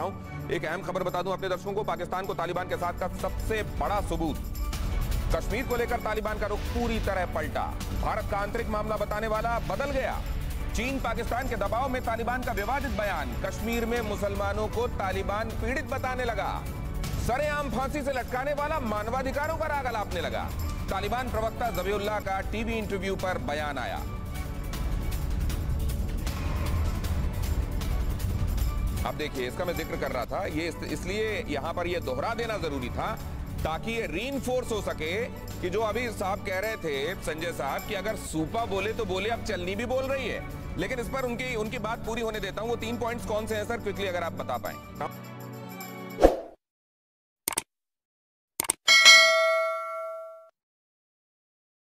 हूँ। एक अहम खबर बता दूँ अपने दर्शकों को, पाकिस्तान को तालिबान के साथ का सबसे बड़ा सबूत। कश्मीर को लेकर तालिबान का रुख पूरी तरह पलटा। भारत का आंतरिक मामला बताने वाला बदल गया। चीन पाकिस्तान के दबाव में तालिबान का विवादित बयान, कश्मीर में मुसलमानों को तालिबान पीड़ित बताने लगा। सरेआम फांसी से लटकाने वाला मानवाधिकारों पर आग लापने लगा। तालिबान प्रवक्ता जबीउल्लाह का टीवी इंटरव्यू पर बयान आया। अब देखिए इसका मैं ज़िक्र कर रहा था। ये इस, इसलिए यहाँ पर ये दोहरा देना ज़रूरी था ताकि ये री हो सके कि जो अभी साहब कह रहे थे संजय साहब कि अगर सूपा बोले तो बोले अब चलनी भी बोल रही है। लेकिन इस पर उनकी उनकी बात पूरी होने देता हूँ। वो तीन पॉइंट्स कौन से हैं सर? क्विकली अगर आप बता पाए।